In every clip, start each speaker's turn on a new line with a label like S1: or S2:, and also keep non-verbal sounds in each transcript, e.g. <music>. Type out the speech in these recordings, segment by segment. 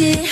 S1: shit.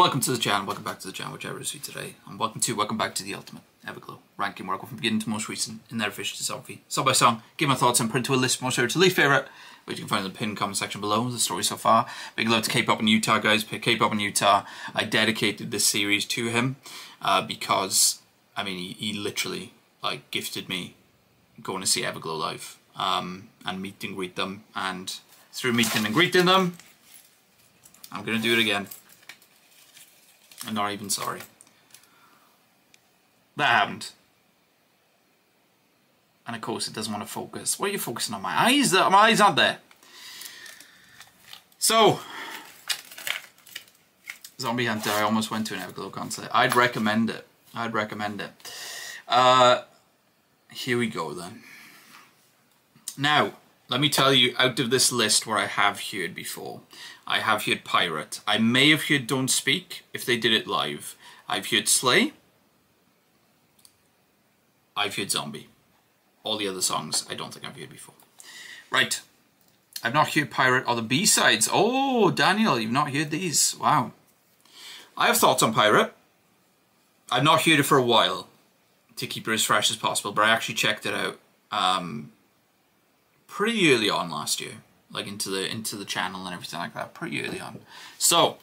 S1: Welcome to the channel, welcome back to the channel, whichever is you today. And welcome to, welcome back to the Ultimate Everglow ranking go from beginning to most recent in their fish discography. Song by song, give my thoughts and print to a list most to least favorite, which you can find in the pinned comment section below, the story so far. Big love to K-pop in Utah, guys. K-pop in Utah. I dedicated this series to him uh, because, I mean, he, he literally like gifted me going to see Everglow live um, and meet and greet them. And through meeting and greeting them, I'm going to do it again. I'm not even sorry. That happened. And of course it doesn't want to focus. What are you focusing on? My eyes? My eyes aren't there. So, Zombie Hunter, I almost went to an Everglow concert. I'd recommend it. I'd recommend it. Uh, here we go then. Now, let me tell you, out of this list where I have heard before, I have heard Pirate. I may have heard Don't Speak if they did it live. I've heard Slay. I've heard Zombie. All the other songs I don't think I've heard before. Right. I've not heard Pirate or the B-sides. Oh, Daniel, you've not heard these. Wow. I have thoughts on Pirate. I've not heard it for a while to keep it as fresh as possible, but I actually checked it out um, pretty early on last year, like into the into the channel and everything like that, pretty early on. So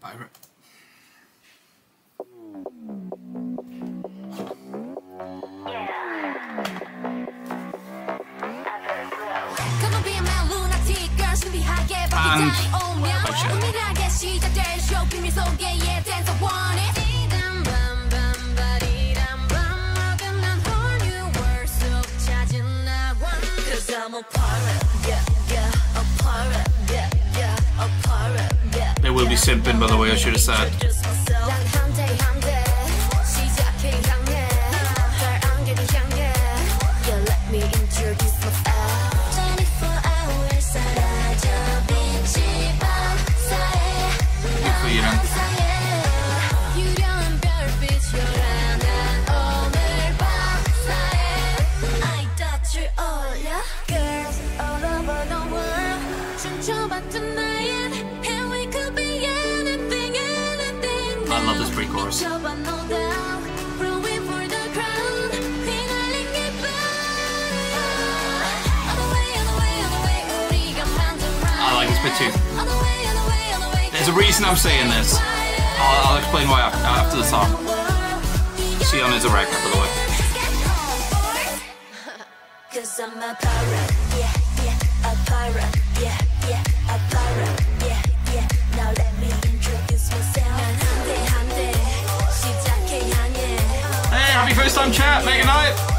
S1: pirate.
S2: Come
S1: They will be simping, by the way, I should have said. There's a reason I'm saying this. I'll, I'll explain why after the song. Sihyeon is a wreck, by the way. Hey, happy first time chat, Megan Knight.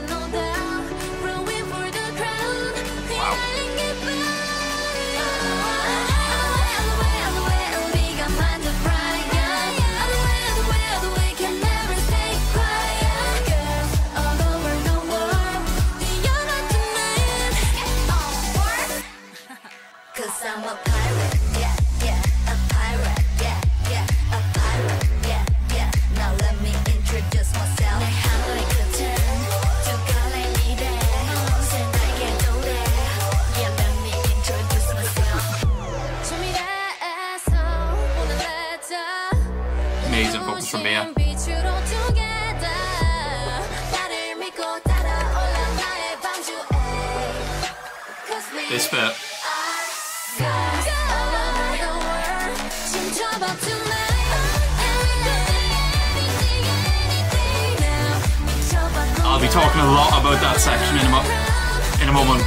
S1: This bit. I'll be talking a lot about that section in a, mo- in a moment.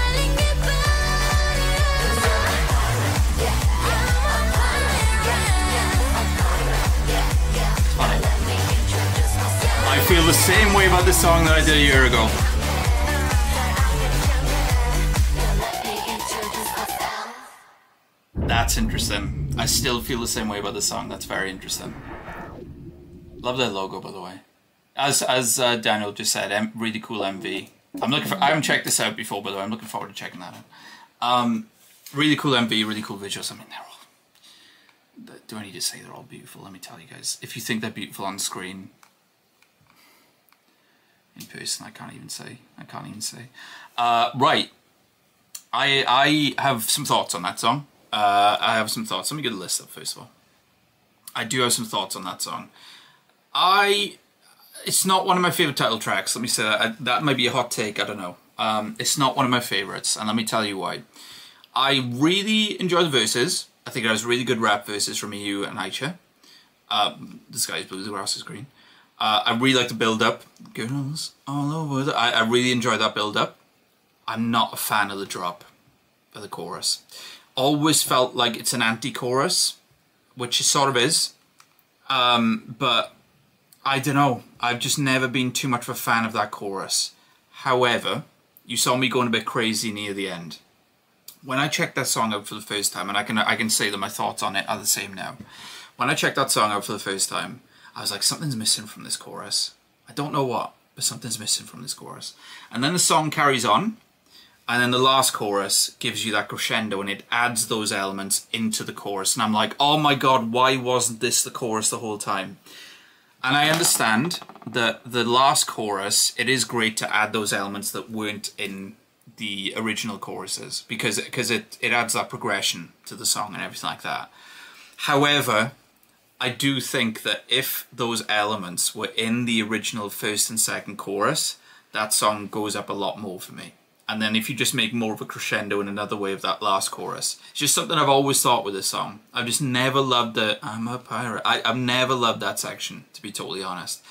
S1: I feel the same way about this song that I did a year ago. That's interesting. I still feel the same way about the song. That's very interesting. Love their logo, by the way. As as uh, Daniel just said, M- really cool MV. I'm looking for. I haven't checked this out before, by the way. I'm looking forward to checking that out. Um, really cool MV, really cool visuals. I mean, they're all. Do I need to say they're all beautiful? Let me tell you guys. If you think they're beautiful on screen, in person, I can't even say. I can't even say. Uh, right. I I have some thoughts on that song. Uh, I have some thoughts. Let me get a list up first of all. I do have some thoughts on that song. I it's not one of my favorite title tracks. Let me say that. I, that might be a hot take. I don't know. Um, it's not one of my favorites, and let me tell you why. I really enjoy the verses. I think it has really good rap verses from E:U and Aisha. Um, the sky is blue, the grass is green. Uh, I really like the build up. Girls all over. The, I, I really enjoy that build up. I'm not a fan of the drop of the chorus. Always felt like it's an anti-chorus, which it sort of is. Um, but I don't know. I've just never been too much of a fan of that chorus. However, you saw me going a bit crazy near the end. When I checked that song out for the first time, and I can I can say that my thoughts on it are the same now. When I checked that song out for the first time, I was like, something's missing from this chorus. I don't know what, but something's missing from this chorus. And then the song carries on, and then the last chorus gives you that crescendo and it adds those elements into the chorus. And I'm like, oh my god, why wasn't this the chorus the whole time? And I understand that the last chorus, it is great to add those elements that weren't in the original choruses because because it, it adds that progression to the song and everything like that. However, I do think that if those elements were in the original first and second chorus, that song goes up a lot more for me. And then if you just make more of a crescendo in another way of that last chorus, it's just something I've always thought with this song. I've just never loved the I'm a pirate. I, I've never loved that section, to be totally honest.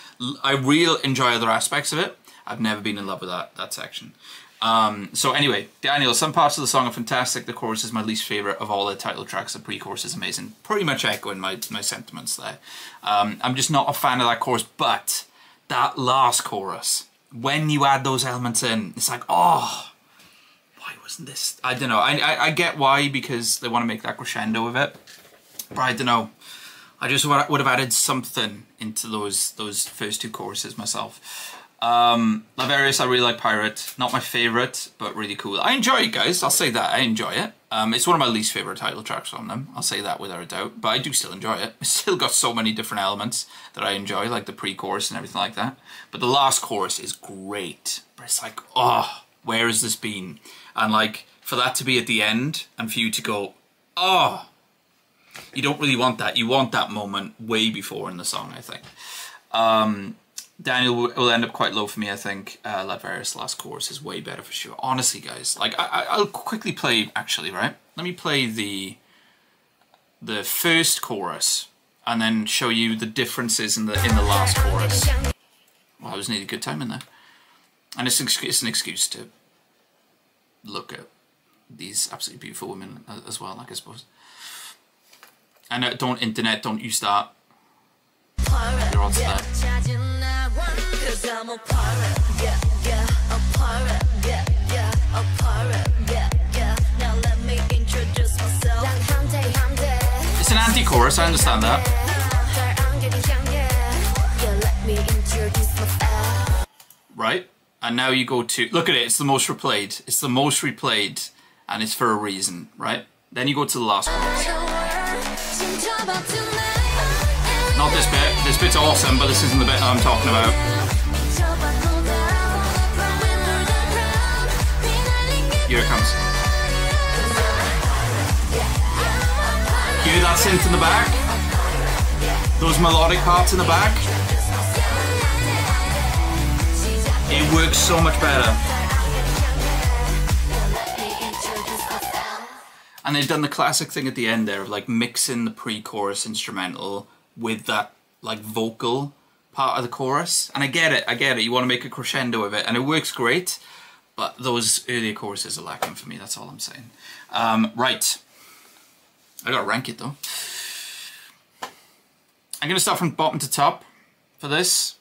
S1: I really enjoy other aspects of it. I've never been in love with that that section. Um, so anyway, Daniel, some parts of the song are fantastic. The chorus is my least favorite of all the title tracks. The pre-chorus is amazing. Pretty much echoing my, my sentiments there. Um, I'm just not a fan of that chorus, but that last chorus, when you add those elements in, it's like, oh, why wasn't this? I don't know. I, I, I get why because they want to make that crescendo of it, but I don't know. I just would would have added something into those those first two choruses myself. Um, Laverius, I really like Pirate. Not my favourite, but really cool. I enjoy it, guys. I'll say that. I enjoy it. Um, it's one of my least favourite title tracks from them. I'll say that without a doubt. But I do still enjoy it. <laughs> It's still got so many different elements that I enjoy, like the pre-chorus and everything like that. But the last chorus is great. But it's like, oh, where has this been? And like, for that to be at the end and for you to go, oh, you don't really want that. You want that moment way before in the song, I think. Um, Daniel will- will end up quite low for me, I think. Uh, Ladvarius' last chorus is way better for sure. Honestly, guys, like I, I- I'll quickly play. Actually, right? Let me play the the first chorus and then show you the differences in the in the last chorus. Well, I was nearly good time in there, and it's an it's an excuse to look at these absolutely beautiful women as well, like I suppose. And uh, don't internet, don't you start. It's an anti-chorus, I understand that. Right? And now you go to look at it, it's the most replayed. It's the most replayed and it's for a reason, right? Then you go to the last one. Not this bit. This bit's awesome, but this isn't the bit I'm talking about. Here it comes. Hear that synth in the back? Those melodic parts in the back? It works so much better. And they've done the classic thing at the end there of like mixing the pre-chorus instrumental with that like vocal part of the chorus. And I get it, I get it. You want to make a crescendo of it, and it works great. But those earlier choruses are lacking for me. That's all I'm saying. Um, right, I gotta rank it though. I'm gonna start from bottom to top for this.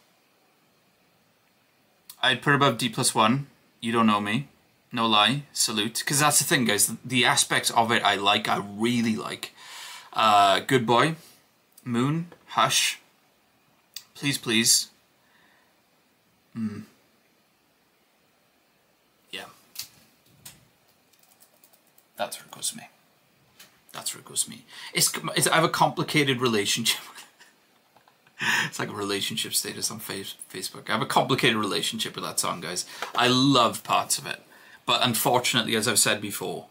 S1: I'd put above D plus one. You don't know me. No lie. Salute. Because that's the thing, guys. The aspects of it I like. I really like. Uh, Good Boy. Moon. Hush. Please, please. Mm. Yeah. That's where it goes to me. That's where it goes to me. It's, it's I have a complicated relationship. <laughs> it's like a relationship status on face, Facebook. I have a complicated relationship with that song, guys. I love parts of it, but unfortunately, as I've said before,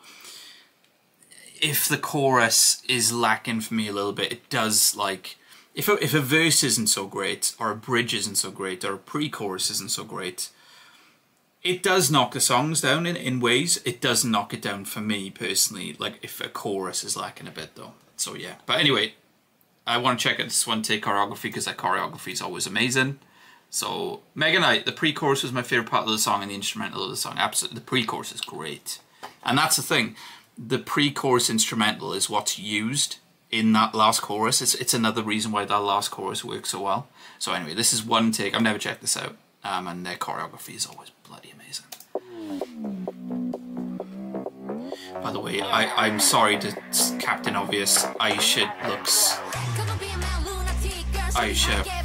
S1: if the chorus is lacking for me a little bit, it does like if a, if a verse isn't so great, or a bridge isn't so great, or a pre-chorus isn't so great, it does knock the songs down in, in ways. It does knock it down for me personally. Like if a chorus is lacking a bit though. So yeah. But anyway, I want to check out this one take choreography because that choreography is always amazing. So Mega Knight, the pre-chorus was my favorite part of the song and the instrumental of the song. Absolutely, the pre-chorus is great, and that's the thing. The pre-chorus instrumental is what's used in that last chorus. It's it's another reason why that last chorus works so well. So anyway, this is one take. I've never checked this out, um, and their choreography is always bloody amazing. By the way, I, I'm sorry to Captain Obvious. Aisha looks
S2: Aisha.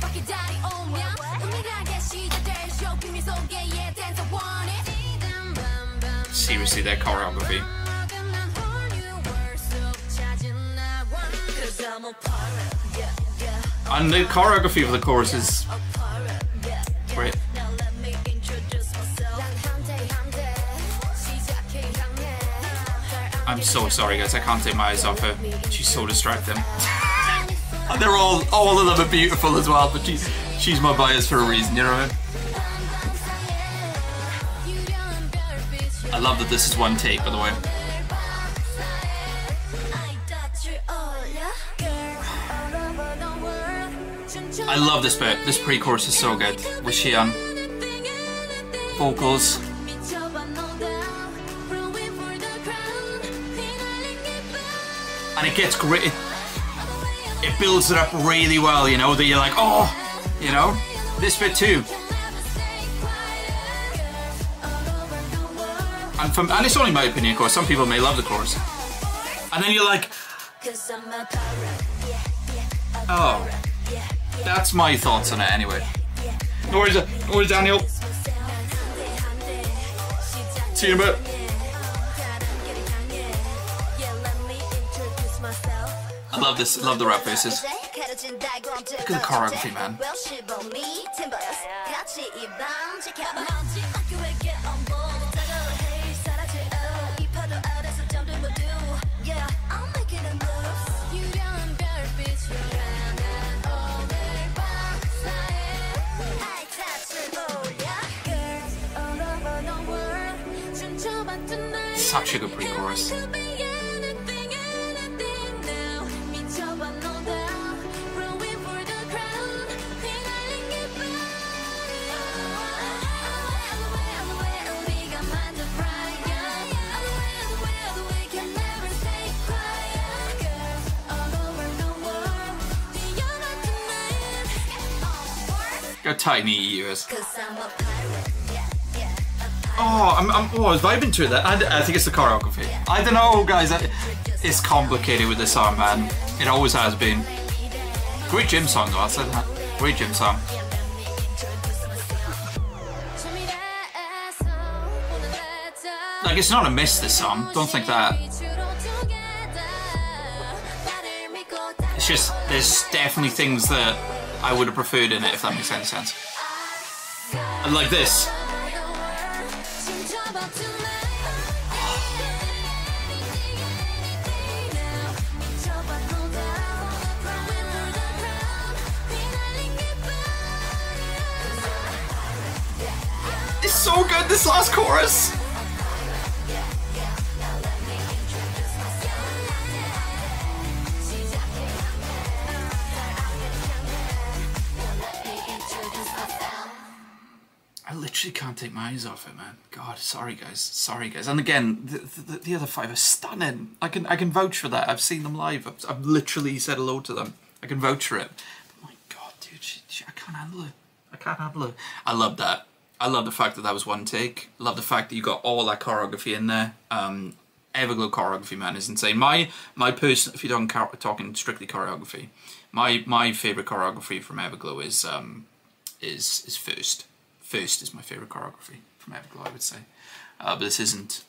S1: seriously their choreography. And the choreography of the chorus is great. I'm so sorry, guys. I can't take my eyes off her. She's so distracting. <laughs> and they're all, all of them are beautiful as well. But she, she's my bias for a reason. You know what I mean? I love that this is one take, by the way. I love this bit. This pre-chorus is so good. With Sihyeon. Vocals. And it gets great. It, it builds it up really well, you know, that you're like, oh, you know, this bit too. And, from, and it's only my opinion, of course. Some people may love the chorus. And then you're like, oh, that's my thoughts on it anyway. No worries, no worries Daniel. See you in a bit. I love this, love the rap faces.
S2: Look
S1: at the choreography, man. Such a good pre-chorus. Got tiny ears. Oh, I'm, I'm, oh, I was vibing to that. I, I think it's the choreography. I don't know, guys. It's complicated with this song, man. It always has been. Great gym song, though. I said that. Great gym song. Like, it's not a miss, this song. Don't think that. It's just, there's definitely things that I would have preferred in it, if that makes any sense. And like this. so good this last chorus. I literally can't take my eyes off it, man. God, sorry guys, sorry guys. And again, the, the, the other five are stunning. I can I can vouch for that. I've seen them live. I've, I've literally said hello to them. I can vouch for it. But my God, dude, she, she, I can't handle it. I can't handle it. I love that. I love the fact that that was one take. Love the fact that you got all that choreography in there. Um, Everglow choreography, man, is insane. My my person, if you don't car- talking strictly choreography, my my favorite choreography from Everglow is um is is first. First is my favorite choreography from Everglow, I would say. Uh, but this isn't